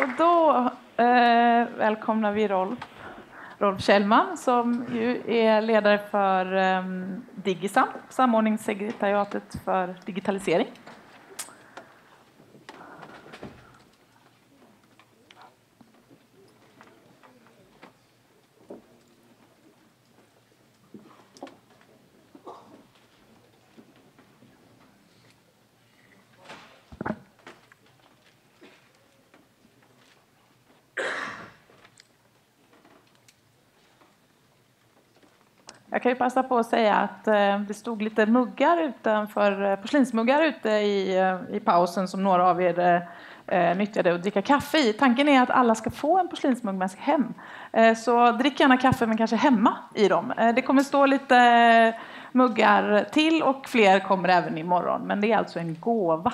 Och då eh, välkomnar vi Rolf, Rolf Kjellman som ju är ledare för eh, Digisam, samordningssekretariatet för digitalisering. Kan ju passa på att säga att eh, det stod lite muggar utanför, eh, porslinsmuggar ute i, eh, i pausen som några av er eh, nyttjade att dricka kaffe i. Tanken är att alla ska få en porslinsmugg med sig hem. Eh, så drick gärna kaffe men kanske hemma i dem. Eh, det kommer stå lite muggar till och fler kommer även imorgon. Men det är alltså en gåva.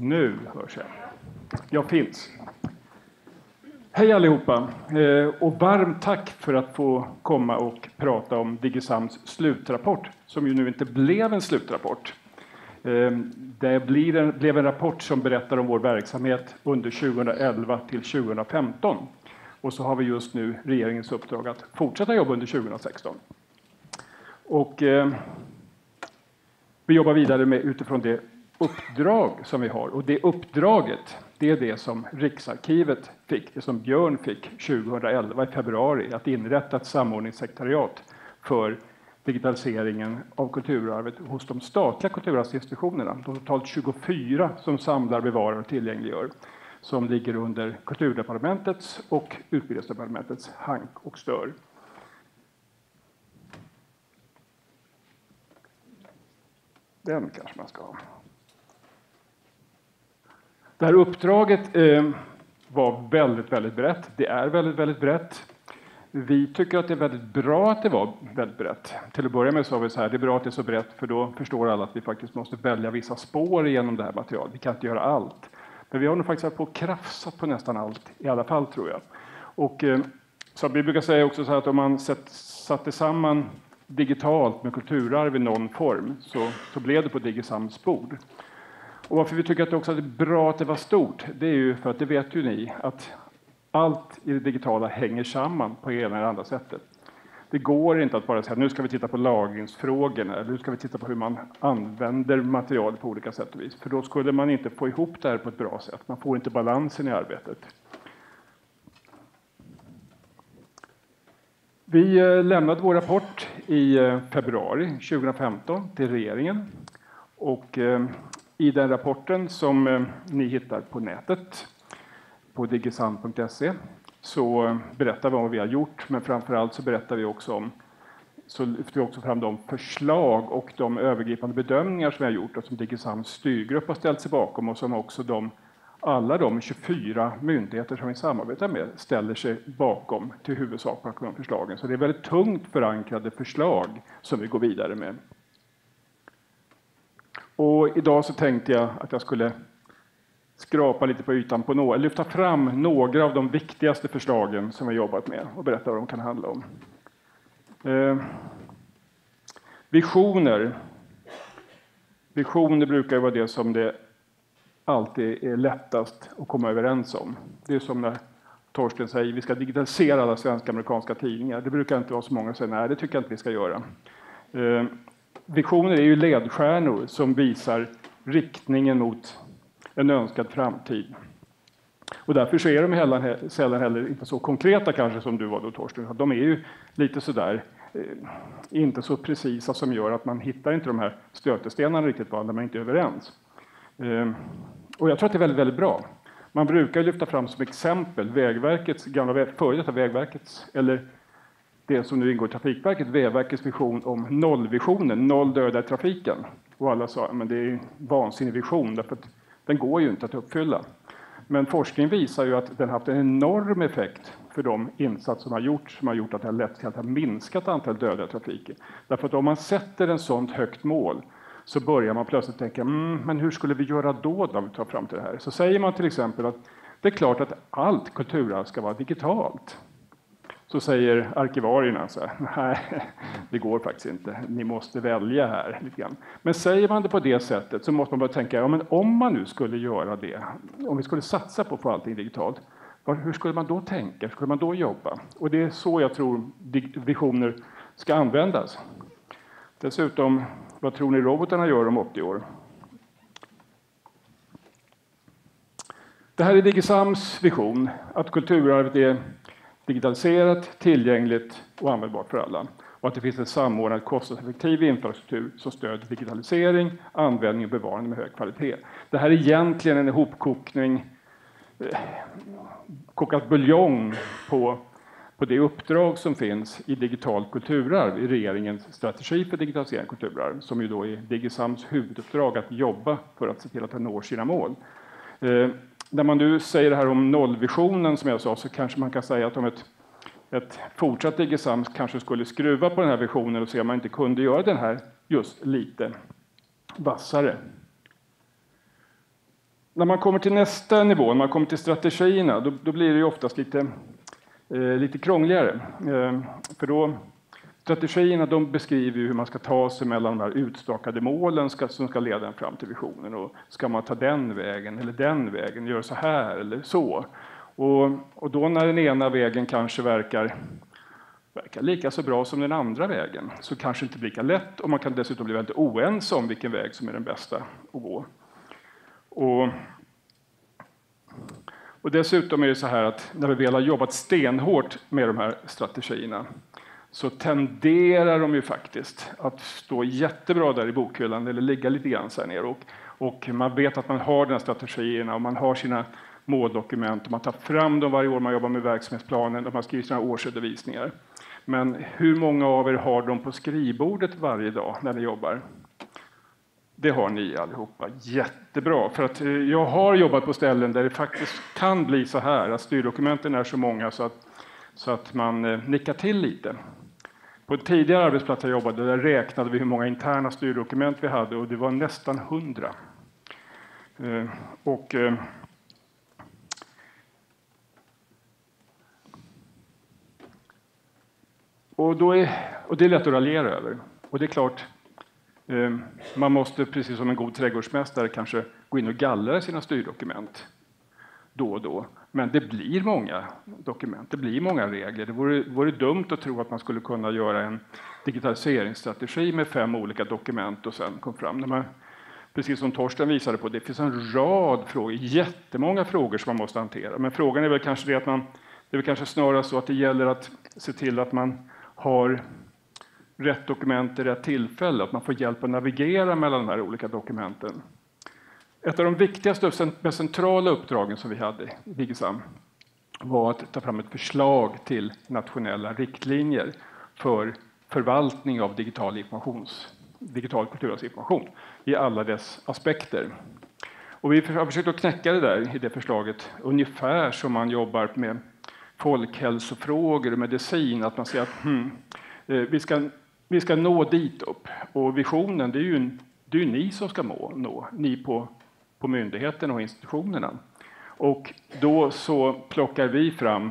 Nu hörs jag. Jag finns. Hej allihopa eh, och varmt tack för att få komma och prata om Digisams slutrapport som ju nu inte blev en slutrapport. Eh, det blev en rapport som berättar om vår verksamhet under 2011 till 2015. Och så har vi just nu regeringens uppdrag att fortsätta jobba under 2016. Och eh, vi jobbar vidare med utifrån det uppdrag som vi har. Och det uppdraget, det är det som Riksarkivet fick, det som Björn fick 2011 i februari, att inrätta ett samordningssekretariat för digitaliseringen av kulturarvet hos de statliga kulturarvsinstitutionerna. De totalt 24 som samlar, bevarar och tillgängliggör som ligger under Kulturdepartementets och Utbildningsdepartementets hank och stör. Den kanske man ska ha. Det här uppdraget eh, var väldigt, väldigt brett. Det är väldigt, väldigt brett. Vi tycker att det är väldigt bra att det var väldigt brett. Till att börja med sa vi så här, det är bra att det är så brett för då förstår alla att vi faktiskt måste välja vissa spår genom det här materialet. Vi kan inte göra allt. Men vi har nog faktiskt haft på och krafsat på nästan allt, i alla fall tror jag. Och, eh, så vi brukar säga också så att om man sett, satte samman digitalt med kulturarv i någon form så, så blev det på Digisams bord. Och varför vi tycker att det också är bra att det var stort, det är ju för att det vet ju ni att allt i det digitala hänger samman på ena eller andra sättet. Det går inte att bara säga nu ska vi titta på lagringsfrågorna eller nu ska vi titta på hur man använder material på olika sätt och vis. För då skulle man inte få ihop det här på ett bra sätt. Man får inte balansen i arbetet. Vi eh, lämnade vår rapport i eh, februari 2015 till regeringen. Och eh, i den rapporten som eh, ni hittar på nätet på digisam.se så eh, berättar vi om vad vi har gjort, men framför allt så berättar vi också om så lyfter vi också fram de förslag och de övergripande bedömningar som vi har gjort och som Digisams styrgrupp har ställt sig bakom och som också de, alla de 24 myndigheter som vi samarbetar med ställer sig bakom till huvudsak bakom de förslagen. Så det är väldigt tungt förankrade förslag som vi går vidare med. Och idag så tänkte jag att jag skulle skrapa lite på ytan på några, lyfta fram några av de viktigaste förslagen som vi jobbat med och berätta vad de kan handla om. Eh, visioner. Visioner brukar vara det som det alltid är lättast att komma överens om. Det är som när Torsten säger vi ska digitalisera alla svenska amerikanska tidningar. Det brukar inte vara så många som säger nej, det tycker jag inte vi ska göra. Eh, visioner är ju ledstjärnor som visar riktningen mot en önskad framtid. Och därför så är de sällan heller inte så konkreta kanske som du var då Torsten. De är ju lite sådär, eh, inte så precisa som gör att man hittar inte de här stötestenarna riktigt var, när man inte är överens. Eh, och jag tror att det är väldigt, väldigt bra. Man brukar lyfta fram som exempel Vägverkets, gamla före detta Vägverkets, eller det som nu ingår i Trafikverket, Vägverkets vision om nollvisionen, noll döda i trafiken. Och alla sa att det är en vansinnig vision, därför att den går ju inte att uppfylla. Men forskning visar ju att den haft en enorm effekt för de insatser som har gjorts, som har gjort att det har lett till att det har minskat antalet döda i trafiken. Därför att om man sätter en sånt högt mål så börjar man plötsligt tänka, mm, men hur skulle vi göra då när vi tar fram till det här? Så säger man till exempel att det är klart att allt kulturarv ska vara digitalt. Så säger arkivarierna så här, nej, det går faktiskt inte. Ni måste välja här. Lite grann. Men säger man det på det sättet så måste man börja tänka, ja, men om man nu skulle göra det, om vi skulle satsa på att få allting digitalt, hur skulle man då tänka? Hur skulle man då jobba? Och det är så jag tror visioner ska användas. Dessutom, vad tror ni robotarna gör om 80 år? Det här är Digisams vision, att kulturarvet är digitaliserat, tillgängligt och användbart för alla. Och att det finns en samordnad kostnadseffektiv infrastruktur som stöder digitalisering, användning och bevarande med hög kvalitet. Det här är egentligen en ihopkokning, eh, kokat buljong på, på det uppdrag som finns i digitalt kulturarv i regeringens strategi för digitalisering av kulturarv, som ju då är Digisams huvuduppdrag att jobba för att se till att den når sina mål. Eh, när man nu säger det här om nollvisionen som jag sa så kanske man kan säga att om ett, ett fortsatt IGSAM kanske skulle skruva på den här visionen och se om man inte kunde göra den här just lite vassare. När man kommer till nästa nivå, när man kommer till strategierna, då, då blir det ju oftast lite, eh, lite krångligare. Eh, för då Strategierna de beskriver hur man ska ta sig mellan de här utstakade målen ska, som ska leda en fram till visionen. Och ska man ta den vägen eller den vägen, göra så här eller så? Och, och då när den ena vägen kanske verkar, verkar lika så bra som den andra vägen så kanske det inte blir lika lätt och man kan dessutom bli väldigt oense om vilken väg som är den bästa att gå. Och, och dessutom är det så här att när vi väl har jobbat stenhårt med de här strategierna så tenderar de ju faktiskt att stå jättebra där i bokhyllan eller ligga lite grann så här nere. Och, och man vet att man har de här strategierna och man har sina måldokument och man tar fram dem varje år man jobbar med verksamhetsplanen och man skriver sina årsredovisningar. Men hur många av er har dem på skrivbordet varje dag när ni jobbar? Det har ni allihopa. Jättebra. För att eh, jag har jobbat på ställen där det faktiskt kan bli så här att styrdokumenten är så många så att, så att man eh, nickar till lite. På en tidigare arbetsplats jag jobbade där räknade vi hur många interna styrdokument vi hade och det var nästan hundra. Eh, och, eh, och, då är, och det är lätt att raljera över. Och det är klart, eh, man måste precis som en god trädgårdsmästare kanske gå in och gallra sina styrdokument då och då. Men det blir många dokument, det blir många regler. Det vore, vore dumt att tro att man skulle kunna göra en digitaliseringsstrategi med fem olika dokument och sen kom fram. När man, precis som Torsten visade på, det finns en rad frågor, jättemånga frågor som man måste hantera. Men frågan är väl kanske det att man, det är väl kanske snarare så att det gäller att se till att man har rätt dokument i rätt tillfälle, att man får hjälp att navigera mellan de här olika dokumenten. Ett av de viktigaste och mest centrala uppdragen som vi hade i Digisam var att ta fram ett förslag till nationella riktlinjer för förvaltning av digital, informations, digital kulturarvsinformation i alla dess aspekter. Och vi har försökt att knäcka det där i det förslaget ungefär som man jobbar med folkhälsofrågor och medicin. Att man säger att hmm, eh, vi, ska, vi ska nå dit upp. Och visionen, det är ju, det är ju ni som ska må, nå. Ni på på myndigheterna och institutionerna. Och då så plockar vi fram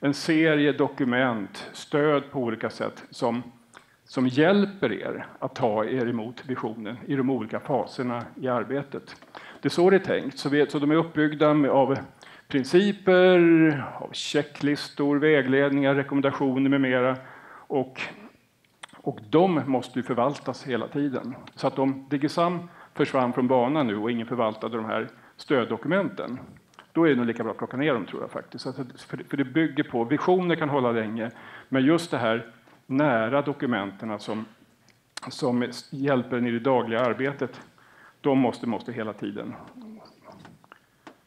en serie dokument, stöd på olika sätt som, som hjälper er att ta er emot visionen i de olika faserna i arbetet. Det är så det är tänkt. Så, vi, så de är uppbyggda av principer, av checklistor, vägledningar, rekommendationer med mera. Och, och de måste förvaltas hela tiden. Så att om Digisam försvann från banan nu och ingen förvaltade de här stöddokumenten, då är det nog lika bra att plocka ner dem tror jag faktiskt. Alltså, för det bygger på, visioner kan hålla länge, men just det här nära dokumenten som, som hjälper en i det dagliga arbetet, de måste, måste hela tiden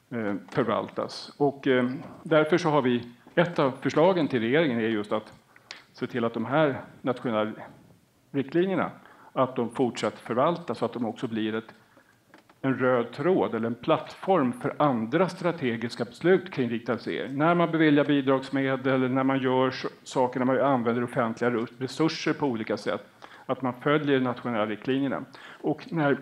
eh, förvaltas. Och eh, därför så har vi, ett av förslagen till regeringen är just att se till att de här nationella riktlinjerna att de fortsatt förvaltas så att de också blir ett, en röd tråd eller en plattform för andra strategiska beslut kring digitalisering. När man beviljar bidragsmedel, när man gör saker, när man använder offentliga resurser på olika sätt, att man följer de nationella riktlinjerna. Och när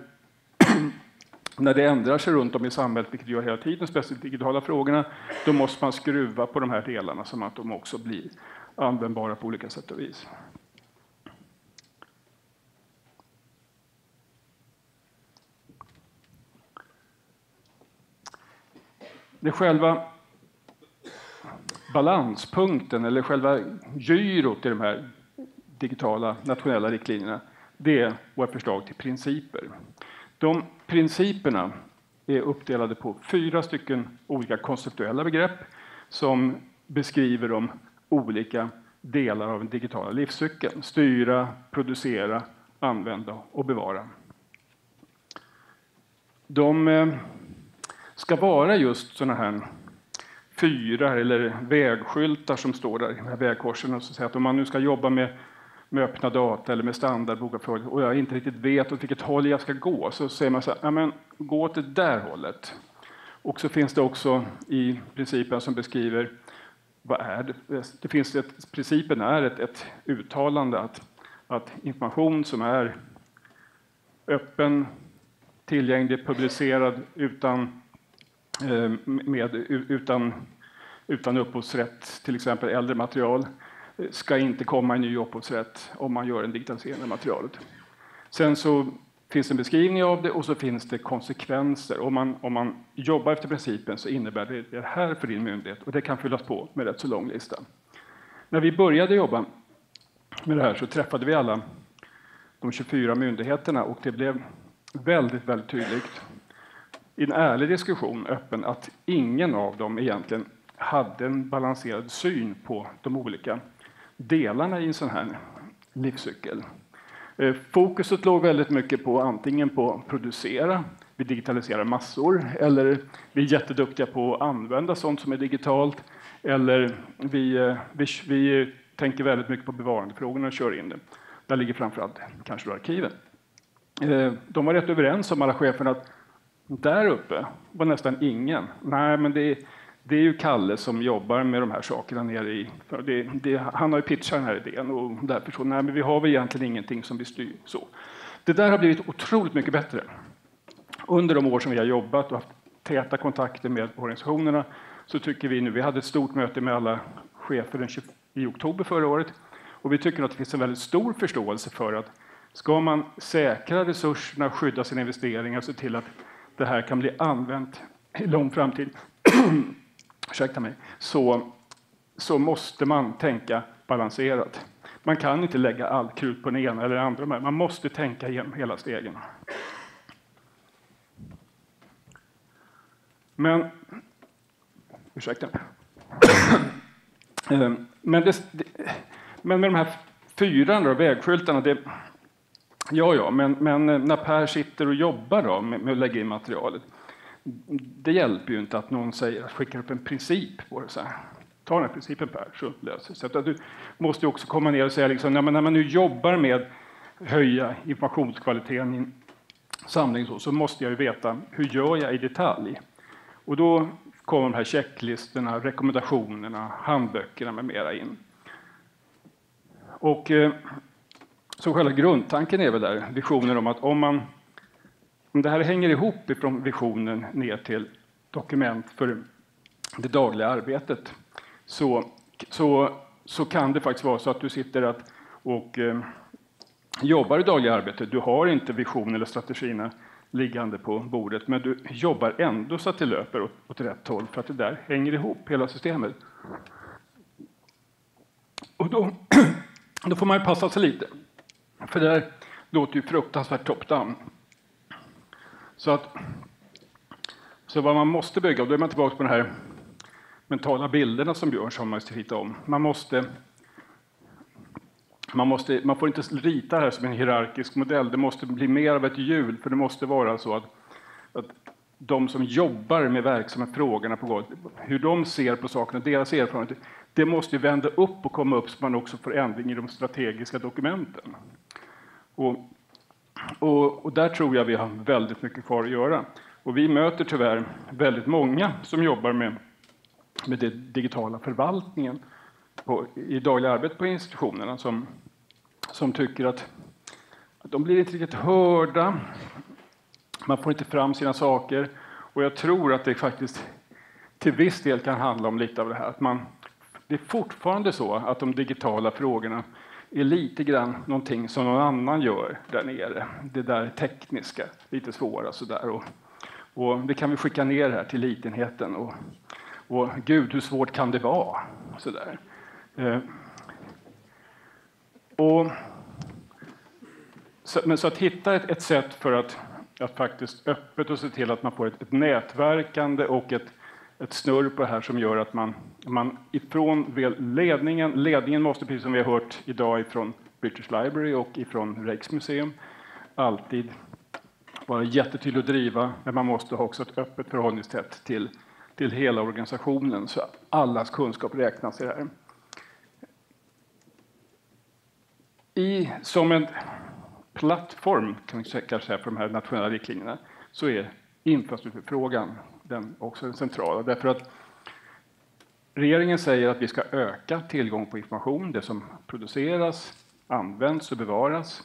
när det ändrar sig runt om i samhället, vilket det gör hela tiden, speciellt digitala frågorna, då måste man skruva på de här delarna så att de också blir användbara på olika sätt och vis. Det själva balanspunkten, eller själva gyrot i de här digitala nationella riktlinjerna, det är våra förslag till principer. De principerna är uppdelade på fyra stycken olika konceptuella begrepp som beskriver de olika delar av den digitala livscykeln. Styra, producera, använda och bevara. De eh, ska vara just sådana här fyrar eller vägskyltar som står där i de här vägkorsen. Och så säger att om man nu ska jobba med med öppna data eller med standardbokföring och jag inte riktigt vet åt vilket håll jag ska gå så säger man så här, ja, men gå åt det där hållet. Och så finns det också i principen som beskriver vad är det? det finns ett, principen är ett, ett uttalande att, att information som är öppen, tillgänglig, publicerad utan, Eh, med, utan, utan upphovsrätt, till exempel äldre material, eh, ska inte komma en ny upphovsrätt om man gör en digitalisering av materialet. Sen så finns det en beskrivning av det och så finns det konsekvenser. Om man, om man jobbar efter principen så innebär det det här för din myndighet och det kan fyllas på med rätt så lång lista. När vi började jobba med det här så träffade vi alla de 24 myndigheterna och det blev väldigt, väldigt tydligt i en ärlig diskussion, öppen, att ingen av dem egentligen hade en balanserad syn på de olika delarna i en sån här livscykel. Eh, fokuset låg väldigt mycket på antingen på att producera, vi digitaliserar massor, eller vi är jätteduktiga på att använda sånt som är digitalt, eller vi, eh, vi, vi tänker väldigt mycket på bevarandefrågorna och kör in det. Där ligger framförallt kanske då arkiven. Eh, de var rätt överens om alla cheferna att där uppe var nästan ingen. Nej, men det är, det är ju Kalle som jobbar med de här sakerna nere i... Det, det, han har ju pitchat den här idén och därför så, nej men vi har väl egentligen ingenting som vi styr så. Det där har blivit otroligt mycket bättre. Under de år som vi har jobbat och haft täta kontakter med organisationerna så tycker vi nu, vi hade ett stort möte med alla chefer den 20, i oktober förra året och vi tycker att det finns en väldigt stor förståelse för att ska man säkra resurserna, skydda sina investeringar och se till att det här kan bli använt i lång framtid ursäkta mig, så, så måste man tänka balanserat. Man kan inte lägga allt krut på den ena eller andra, man måste tänka igenom hela stegen. Men, ursäkta. Ehm, men, det, men med de här fyra då, vägskyltarna, det, ja, ja, men, men när Per sitter och jobbar då med, med att lägga in materialet, det hjälper ju inte att någon säger, skickar upp en princip på det. Så här. Ta den här principen Per, så löser det sig. Du måste också komma ner och säga, liksom, när, man, när man nu jobbar med höja informationskvaliteten i en samling så, så måste jag ju veta, hur gör jag i detalj? Och då kommer de här checklistorna, rekommendationerna, handböckerna med mera in. Och eh, så själva grundtanken är väl där, visionen om att om man om det här hänger ihop ifrån visionen ner till dokument för det dagliga arbetet så, så, så kan det faktiskt vara så att du sitter att, och eh, jobbar i dagliga arbetet. Du har inte vision eller strategierna liggande på bordet men du jobbar ändå så att det löper åt, åt rätt håll för att det där hänger ihop, hela systemet. Och då, då får man ju passa sig lite. För det här låter ju fruktansvärt top-down. Så, att, så vad man måste bygga, och då är man tillbaka på de här mentala bilderna som Björn sa man måste hitta om. Man måste man, måste, man får inte rita det här som en hierarkisk modell, det måste bli mer av ett hjul, för det måste vara så att, att de som jobbar med verksamma frågorna på golvet, hur de ser på sakerna, deras erfarenheter, det måste vända upp och komma upp så man också får ändring i de strategiska dokumenten. Och, och, och där tror jag vi har väldigt mycket kvar att göra. Och vi möter tyvärr väldigt många som jobbar med, med den digitala förvaltningen på, i dagliga arbete på institutionerna som, som tycker att, att de blir inte riktigt hörda. Man får inte fram sina saker. Och jag tror att det faktiskt till viss del kan handla om lite av det här. Att man, det är fortfarande så att de digitala frågorna är lite grann någonting som någon annan gör där nere. Det där tekniska, lite svåra sådär. Och, och det kan vi skicka ner här till litenheten. Och, och gud, hur svårt kan det vara? Sådär. Eh, och, så, men så att hitta ett, ett sätt för att, att faktiskt öppet och se till att man får ett, ett nätverkande och ett, ett snurr på det här som gör att man, man ifrån ledningen, ledningen måste precis som vi har hört idag ifrån British Library och ifrån Rijksmuseum alltid vara jättetydlig att driva, men man måste ha också ett öppet förhållningssätt till, till hela organisationen så att allas kunskap räknas i det här. I, som en plattform kan vi kanske säga för de här nationella riktlinjerna så är infrastrukturfrågan den också den centrala. Därför att regeringen säger att vi ska öka tillgång på information, det som produceras, används och bevaras.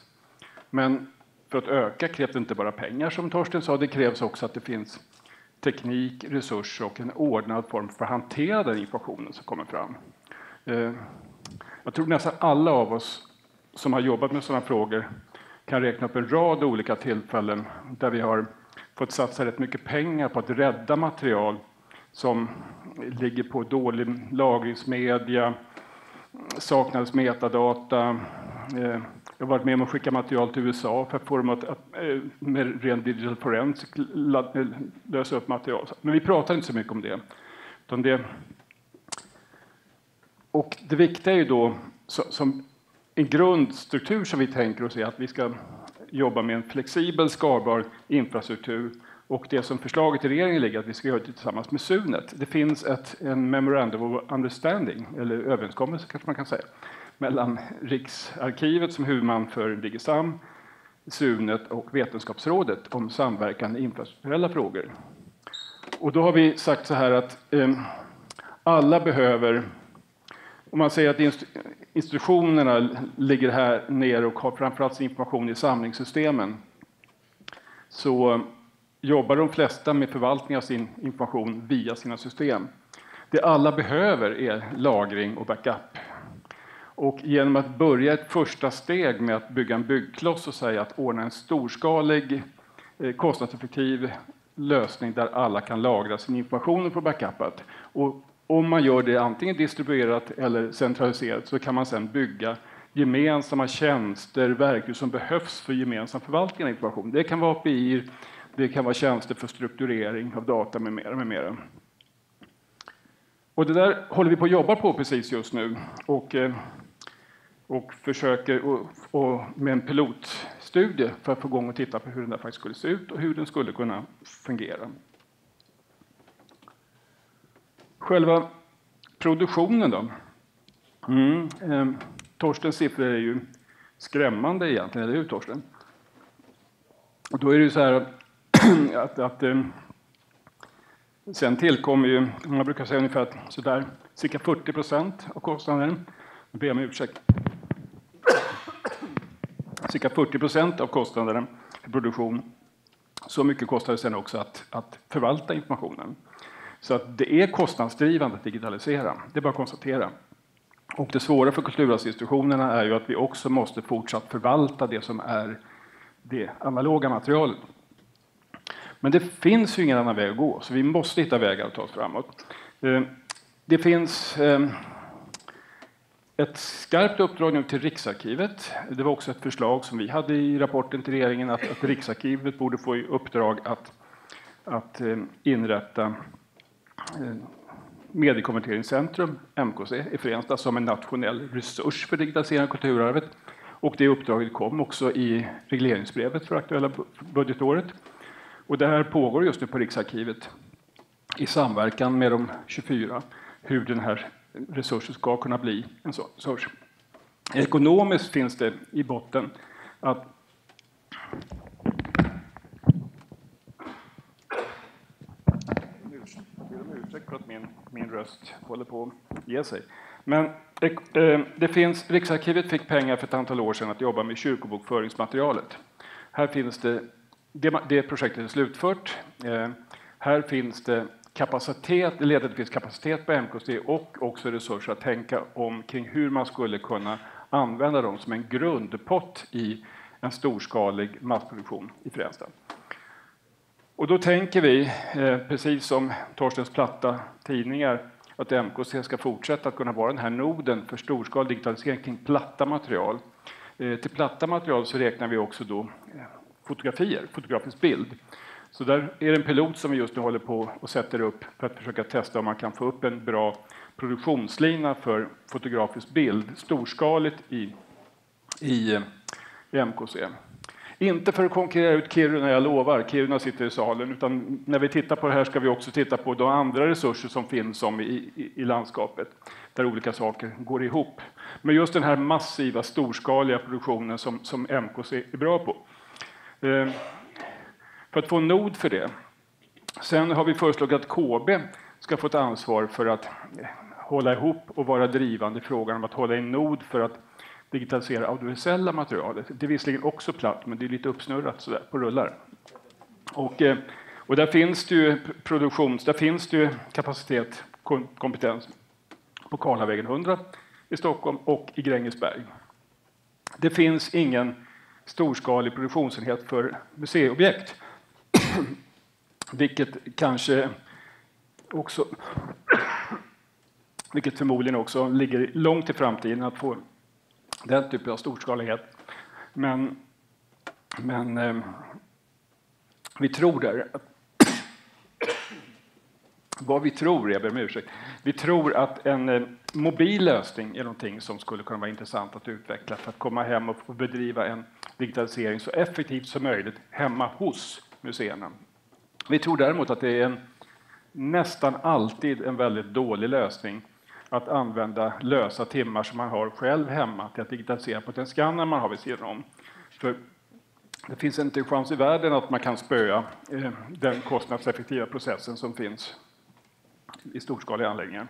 Men för att öka krävs det inte bara pengar som Torsten sa, det krävs också att det finns teknik, resurser och en ordnad form för att hantera den informationen som kommer fram. Eh, jag tror nästan alla av oss som har jobbat med sådana frågor kan räkna upp en rad olika tillfällen där vi har fått satsa rätt mycket pengar på att rädda material som ligger på dålig lagringsmedia, saknades metadata. Eh, jag har varit med om att skicka material till USA för att få dem att, att eh, med ren digital forensic eh, lösa upp material. Men vi pratar inte så mycket om det. det och det viktiga är ju då som en grundstruktur som vi tänker oss är att vi ska jobba med en flexibel, skalbar infrastruktur och det som förslaget i regeringen ligger att vi ska göra det tillsammans med Sunet. Det finns ett, en memorandum of understanding, eller överenskommelse kanske man kan säga, mellan Riksarkivet som huvudman för Digisam, Sunet och Vetenskapsrådet om samverkan i infrastrukturella frågor. Och då har vi sagt så här att eh, alla behöver om man säger att institutionerna ligger här nere och har framförallt information i samlingssystemen så jobbar de flesta med förvaltning av sin information via sina system. Det alla behöver är lagring och backup. Och genom att börja ett första steg med att bygga en byggkloss och säga att ordna en storskalig, eh, kostnadseffektiv lösning där alla kan lagra sin information och få backupat och om man gör det antingen distribuerat eller centraliserat så kan man sedan bygga gemensamma tjänster, verktyg som behövs för gemensam förvaltning av information. Det kan vara API, det kan vara tjänster för strukturering av data med mera. Med mera. Och det där håller vi på att jobba på precis just nu och, eh, och försöker och, och med en pilotstudie för att få igång och titta på hur den där faktiskt skulle se ut och hur den skulle kunna fungera. Själva produktionen då? Mm, eh, Torstens siffror är ju skrämmande egentligen, eller hur Torsten? Och då är det ju så här att, att eh, sen tillkommer ju, man brukar säga ungefär att sådär, cirka 40 procent av kostnaden, nu ber jag om ursäkt, cirka 40 procent av kostnaden för produktion. Så mycket kostar det sen också att, att förvalta informationen. Så att det är kostnadsdrivande att digitalisera, det är bara att konstatera. Och det svåra för kulturarvsinstitutionerna är ju att vi också måste fortsatt förvalta det som är det analoga materialet. Men det finns ju ingen annan väg att gå, så vi måste hitta vägar att ta oss framåt. Eh, det finns ehm, ett skarpt uppdrag nu till Riksarkivet. Det var också ett förslag som vi hade i rapporten till regeringen att, att Riksarkivet borde få i uppdrag att, att ehm, inrätta Mediekonverteringscentrum, MKC, i Fränsta som en nationell resurs för digitalisering av kulturarvet. Och det uppdraget kom också i regleringsbrevet för aktuella budgetåret. Och det här pågår just nu på Riksarkivet i samverkan med de 24 hur den här resursen ska kunna bli en sån resurs. Ekonomiskt finns det i botten att ursäkt för att min, min röst håller på att ge sig. Men eh, eh, det finns, Riksarkivet fick pengar för ett antal år sedan att jobba med kyrkobokföringsmaterialet. Här finns det, det, det projektet är slutfört. Eh, här finns det kapacitet, det kapacitet på MKC och också resurser att tänka om kring hur man skulle kunna använda dem som en grundpott i en storskalig massproduktion i Fränsta. Och då tänker vi, eh, precis som Torstens platta tidningar, att MKC ska fortsätta att kunna vara den här noden för storskalig digitalisering kring platta material. Eh, till platta material så räknar vi också då eh, fotografier, fotografisk bild. Så där är det en pilot som vi just nu håller på och sätter upp för att försöka testa om man kan få upp en bra produktionslina för fotografisk bild storskaligt i, i, i MKC. Inte för att konkurrera ut Kiruna, jag lovar, Kiruna sitter i salen, utan när vi tittar på det här ska vi också titta på de andra resurser som finns som i, i, i landskapet, där olika saker går ihop. Men just den här massiva, storskaliga produktionen som, som MKC är bra på. Eh, för att få en nod för det. Sen har vi föreslagit att KB ska få ett ansvar för att hålla ihop och vara drivande i frågan om att hålla en nod för att digitalisera audiovisuella materialet. Det är visserligen också platt, men det är lite uppsnurrat sådär, på rullar. Och, eh, och där finns det ju produktions, där finns det ju kapacitet, kompetens på Karlavägen 100 i Stockholm och i Grängesberg. Det finns ingen storskalig produktionsenhet för museiobjekt, vilket kanske också vilket förmodligen också ligger långt i framtiden att få den typen av storskalighet. Men, men eh, vi tror där vad vi tror, jag ber om ursäkt. Vi tror att en eh, mobil lösning är någonting som skulle kunna vara intressant att utveckla för att komma hem och bedriva en digitalisering så effektivt som möjligt hemma hos museerna. Vi tror däremot att det är en, nästan alltid en väldigt dålig lösning att använda lösa timmar som man har själv hemma till att digitalisera på den skanner man har vid sidan om. För det finns inte en chans i världen att man kan spöa eh, den kostnadseffektiva processen som finns i storskaliga anläggningar.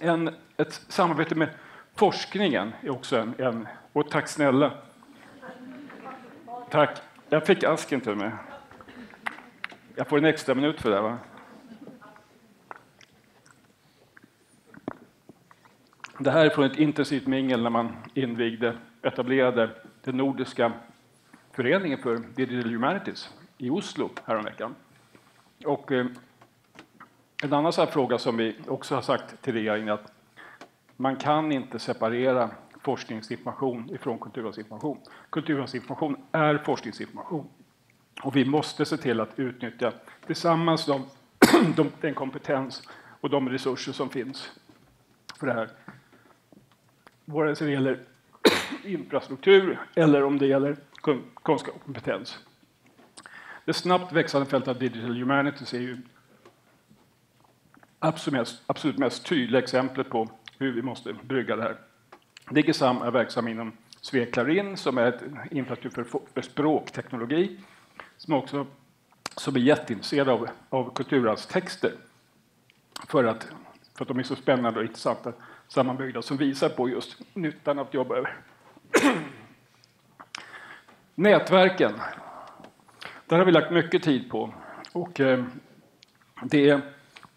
En, ett samarbete med forskningen är också en, en... Och tack snälla. Tack. Jag fick asken till mig. Jag får en extra minut för det. Va? Det här är från ett intensivt mingel när man invigde, etablerade den nordiska föreningen för Digital Humanities i Oslo häromveckan. Och eh, en annan så fråga som vi också har sagt till regeringen är att man kan inte separera forskningsinformation ifrån kulturarvsinformation. Kulturarvsinformation är forskningsinformation. Och vi måste se till att utnyttja tillsammans de, de, den kompetens och de resurser som finns för det här. Vare sig det gäller infrastruktur eller om det gäller kunskap och kompetens. Det snabbt växande fältet av digital humanities är ju absolut mest, absolut mest tydliga exemplet på hur vi måste brygga det här. Digisam är verksam inom Sveklarin som är ett infrastruktur för, för språkteknologi som också som är jätteintresserade av, av kulturarvstexter för att, för att de är så spännande och intressanta sammanbyggda som visar på just nyttan att jobba över. Nätverken. Där har vi lagt mycket tid på och eh, det är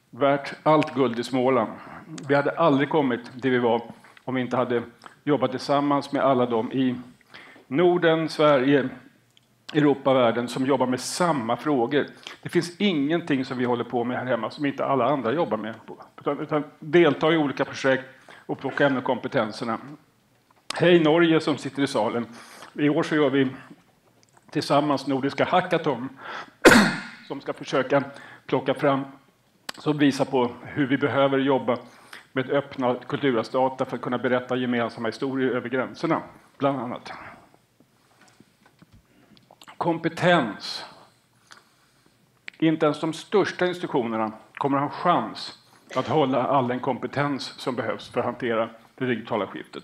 värt allt guld i Småland. Vi hade aldrig kommit dit vi var om vi inte hade jobbat tillsammans med alla dem i Norden, Sverige, Europa, världen som jobbar med samma frågor. Det finns ingenting som vi håller på med här hemma som inte alla andra jobbar med. Utan, utan delta i olika projekt och plocka hem kompetenserna. Hej Norge som sitter i salen. I år så gör vi tillsammans Nordiska Hackathon som ska försöka plocka fram, som visar på hur vi behöver jobba med öppna kulturarvsdata för att kunna berätta gemensamma historier över gränserna, bland annat. Kompetens Inte ens de största institutionerna kommer att ha chans att hålla all den kompetens som behövs för att hantera det digitala skiftet.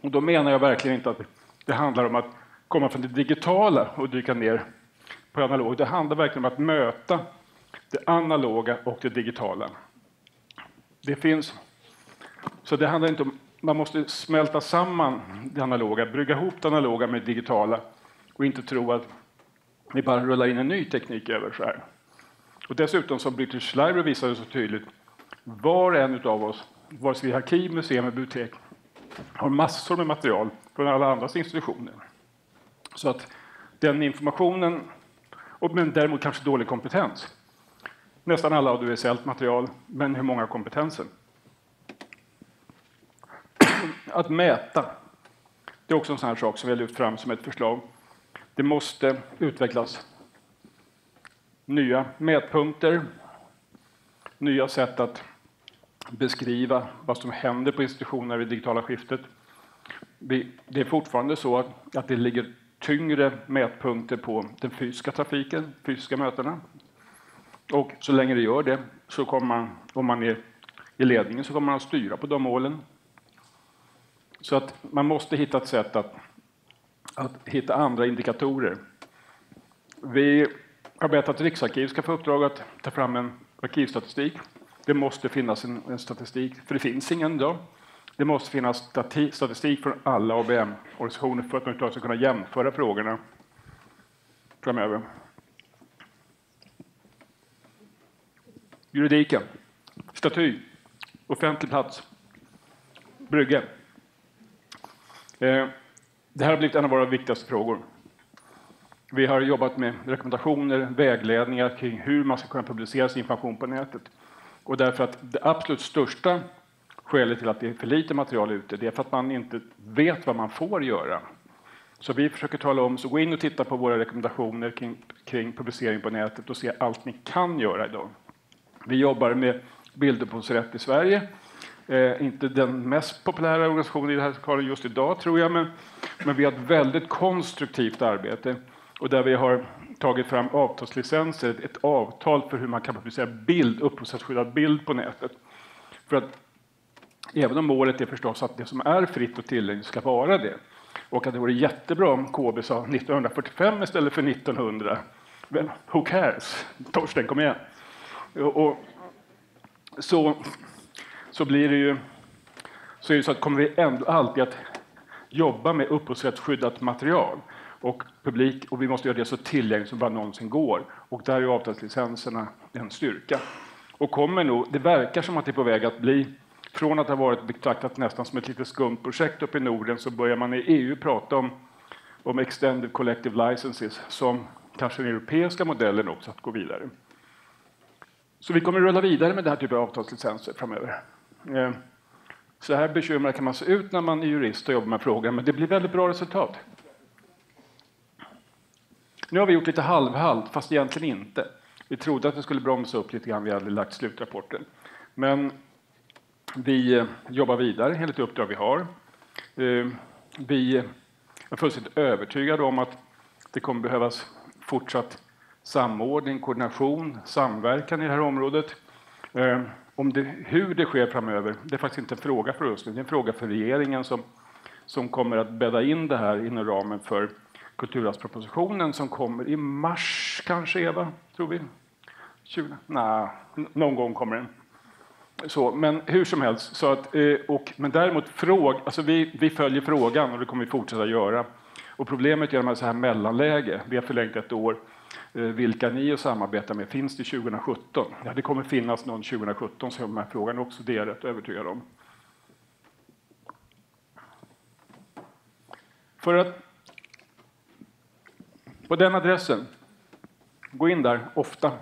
Och då menar jag verkligen inte att det handlar om att komma från det digitala och dyka ner på analog. Det handlar verkligen om att möta det analoga och det digitala. Det finns... Så det handlar inte om... Man måste smälta samman det analoga, brygga ihop det analoga med det digitala och inte tro att vi bara rullar in en ny teknik över så här. Och dessutom, som British Library visade så tydligt, var och en av oss, vare sig vi är arkiv, museum eller bibliotek, har massor med material från alla andras institutioner. Så att den informationen, men däremot kanske dålig kompetens. Nästan alla har universellt material, men hur många kompetenser? Att mäta, det är också en sån här sak som vi har lyft fram som ett förslag. Det måste utvecklas nya mätpunkter, nya sätt att beskriva vad som händer på institutioner vid digitala skiftet. Det är fortfarande så att det ligger tyngre mätpunkter på den fysiska trafiken, fysiska mötena. Och så länge det gör det, så kommer man, om man är i ledningen, så kommer man att styra på de målen. Så att man måste hitta ett sätt att, att hitta andra indikatorer. Vi har bett att Riksarkiv ska få uppdrag att ta fram en arkivstatistik. Det måste finnas en, en statistik, för det finns ingen idag. Det måste finnas stati, statistik från alla ABM-organisationer för att man ska kunna jämföra frågorna framöver. Juridiken. Staty. Offentlig plats. Brygge. Eh, det här har blivit en av våra viktigaste frågor. Vi har jobbat med rekommendationer, vägledningar kring hur man ska kunna publicera sin information på nätet. Och därför att det absolut största skälet till att det är för lite material ute, det är för att man inte vet vad man får göra. Så vi försöker tala om, så gå in och titta på våra rekommendationer kring, kring publicering på nätet och se allt ni kan göra idag. Vi jobbar med bildupphovsrätt i Sverige. Eh, inte den mest populära organisationen i det här lokalen just idag, tror jag, men, men vi har ett väldigt konstruktivt arbete och där vi har tagit fram avtalslicenser, ett avtal för hur man kan publicera bild, upphovsrättsskyddad bild på nätet. För att även om målet är förstås att det som är fritt och tillgängligt ska vara det, och att det vore jättebra om KB sa 1945 istället för 1900. Well, who cares? Torsten, kom igen. Och, så, så blir det ju så, är det så att kommer vi ändå alltid att jobba med upphovsrättsskyddat material och publik och vi måste göra det så tillgängligt som bara någonsin går. Och där är avtalslicenserna en styrka. Och kommer nog, det verkar som att det är på väg att bli från att ha varit betraktat nästan som ett litet skumt projekt uppe i Norden så börjar man i EU prata om, om extended collective licenses som kanske den europeiska modellen också att gå vidare. Så vi kommer att rulla vidare med den här typen av avtalslicenser framöver. Eh, så här bekymrad kan man se ut när man är jurist och jobbar med frågan, men det blir väldigt bra resultat. Nu har vi gjort lite halvhalt, fast egentligen inte. Vi trodde att vi skulle bromsa upp lite grann, vi hade lagt slutrapporten. Men vi eh, jobbar vidare enligt det uppdrag vi har. Eh, vi är fullständigt övertygade om att det kommer behövas fortsatt samordning, koordination, samverkan i det här området. Om det, hur det sker framöver, det är faktiskt inte en fråga för oss, det är en fråga för regeringen som, som kommer att bädda in det här inom ramen för kulturarvspropositionen som kommer i mars, kanske, Eva? Tror vi? 20? Nej, någon gång kommer den. Så, men hur som helst, så att, eh, och, men däremot fråg, alltså vi, vi följer frågan och det kommer vi fortsätta göra. Och problemet är att så här mellanläge, vi har förlängt ett år, Eh, vilka ni och samarbetar med, finns det 2017? Ja, det kommer finnas någon 2017 som jobbar här frågan också, det är jag rätt övertygad om. För att på den adressen, gå in där ofta.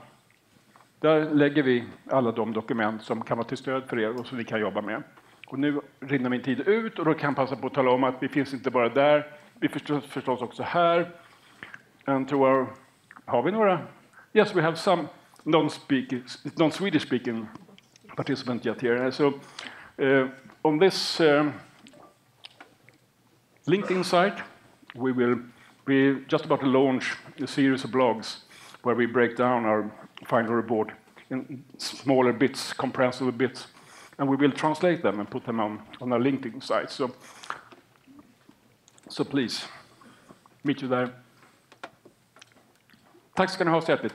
Där lägger vi alla de dokument som kan vara till stöd för er och som vi kan jobba med. Och nu rinner min tid ut och då kan jag passa på att tala om att vi finns inte bara där, vi finns förstås också här. And to our, har vi några? Yes, we have some non-Swedish speaking participant yet here. So uh, on this uh, LinkedIn site, we will we're just about to launch a series of blogs where we break down our final report in smaller bits, compressible bits, and we will translate them and put them on, on our LinkedIn site. So, so please, meet you there. Tack ska ni ha så hjärtligt.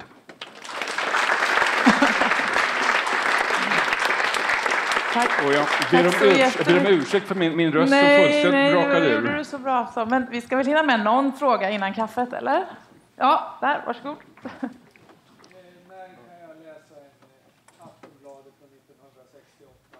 Tack. Och jag ber om, urs- jag ber om jättemycket. ursäkt för min, min röst som Nej, fullständigt nej, brakade ur. du så bra. Så. Men vi ska väl hinna med någon fråga innan kaffet, eller? Ja, där, varsågod. När kan jag läsa en eh, Aftonbladet från 1968?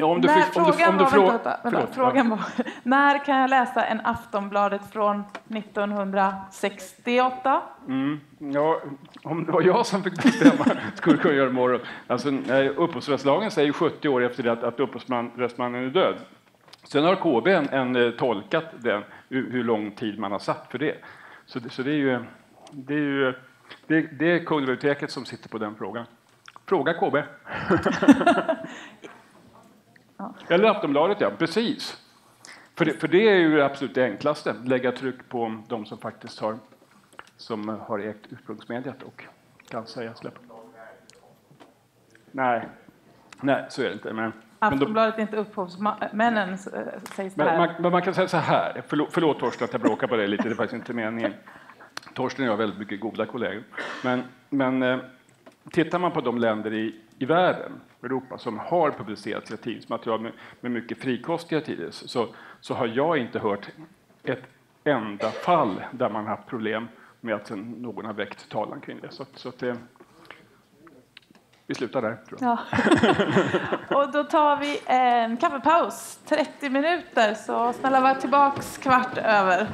Ja, om du, när, fick- om du, om du var, frågar... vänta, vänta, förlåt, frågan var, när kan jag läsa en Aftonbladet från 1968? Mm, ja, om det var jag som fick bestämma skulle jag kunna göra det imorgon. Alltså, upphovsrättslagen säger 70 år efter det att, att upphovsrättsmannen är död. Sen har KB en, en, eh, tolkat den, hur, lång tid man har satt för det. Så det, så det är ju, det är, ju det, det är Kunglibiblioteket som sitter på den frågan. Fråga KB. Eller Aftonbladet, ja. Precis. För det, för det är ju det absolut det enklaste. Lägga tryck på de som faktiskt har, som har ägt ursprungsmediet och kan säga släpp. Nej, Nej så är det inte. Men, men, Aftonbladet är inte upphovsmännen, eh, sägs det men, här. man, men man kan säga så här. Förlåt, förlåt Torsten att jag bråkar på dig lite, det är faktiskt inte meningen. Torsten och jag är väldigt mycket goda kollegor. Men, men eh, tittar man på de länder i, i världen, Europa, som har publicerat sitt tidningsmaterial med, med mycket frikostiga tider, så, så har jag inte hört ett enda fall där man haft problem med att någon har väckt talan kring det. Så, så att, eh, vi slutar där, tror jag. Ja. Och då tar vi en kaffepaus, 30 minuter. Så snälla var tillbaks kvart över.